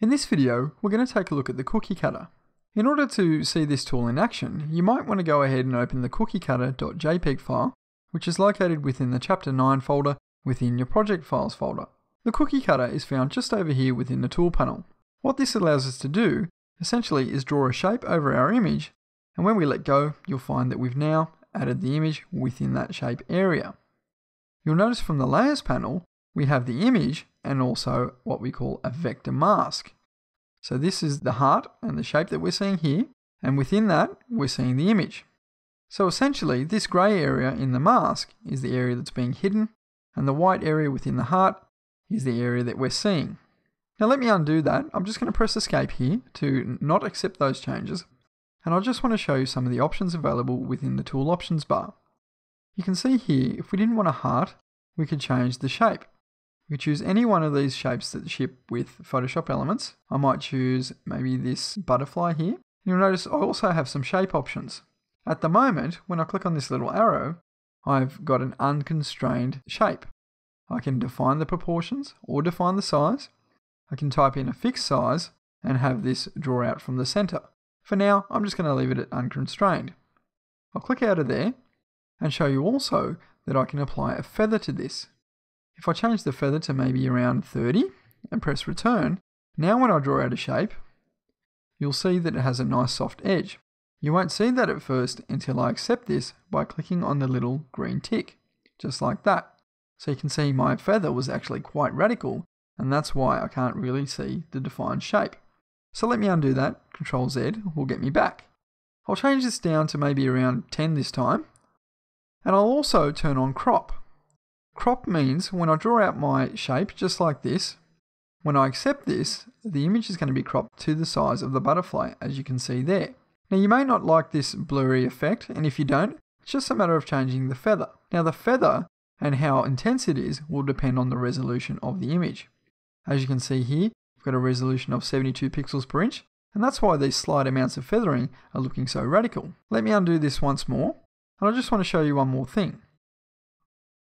In this video, we're going to take a look at the cookie cutter. In order to see this tool in action, you might want to go ahead and open the cookiecutter.jpg file, which is located within the Chapter 9 folder within your Project Files folder. The cookie cutter is found just over here within the tool panel. What this allows us to do, essentially, is draw a shape over our image, and when we let go, you'll find that we've now added the image within that shape area. You'll notice from the Layers panel, we have the image and also what we call a vector mask. So this is the heart and the shape that we're seeing here, and within that, we're seeing the image. So essentially, this grey area in the mask is the area that's being hidden, and the white area within the heart is the area that we're seeing. Now let me undo that. I'm just going to press escape here to not accept those changes, and I just want to show you some of the options available within the tool options bar. You can see here, if we didn't want a heart, we could change the shape. Could choose any one of these shapes that ship with Photoshop elements. I might choose maybe this butterfly here. You'll notice I also have some shape options. At the moment, when I click on this little arrow, I've got an unconstrained shape. I can define the proportions or define the size. I can type in a fixed size and have this draw out from the center. For now, I'm just going to leave it at unconstrained. I'll click out of there and show you also that I can apply a feather to this. If I change the feather to maybe around 30 and press return, now when I draw out a shape, you'll see that it has a nice soft edge. You won't see that at first until I accept this by clicking on the little green tick, just like that. So you can see my feather was actually quite radical, and that's why I can't really see the defined shape. So let me undo that, Control Z will get me back. I'll change this down to maybe around 10 this time, and I'll also turn on crop. Crop means when I draw out my shape just like this, when I accept this, the image is going to be cropped to the size of the butterfly, as you can see there. Now you may not like this blurry effect, and if you don't, it's just a matter of changing the feather. Now the feather and how intense it is will depend on the resolution of the image. As you can see here, we've got a resolution of 72 pixels per inch, and that's why these slight amounts of feathering are looking so radical. Let me undo this once more, and I just want to show you one more thing.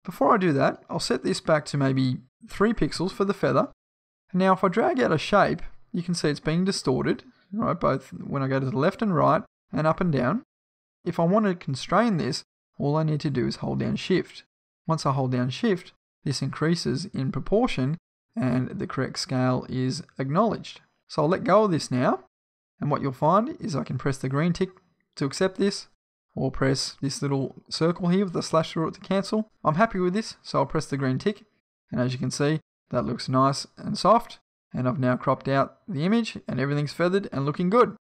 Before I do that, I'll set this back to maybe 3 pixels for the feather. Now if I drag out a shape, you can see it's being distorted, right, both when I go to the left and right and up and down. If I want to constrain this, all I need to do is hold down shift. Once I hold down shift, this increases in proportion and the correct scale is acknowledged. So I'll let go of this now, and what you'll find is I can press the green tick to accept this, or press this little circle here with the slash through it to cancel. I'm happy with this, so I'll press the green tick. And as you can see, that looks nice and soft. And I've now cropped out the image and everything's feathered and looking good.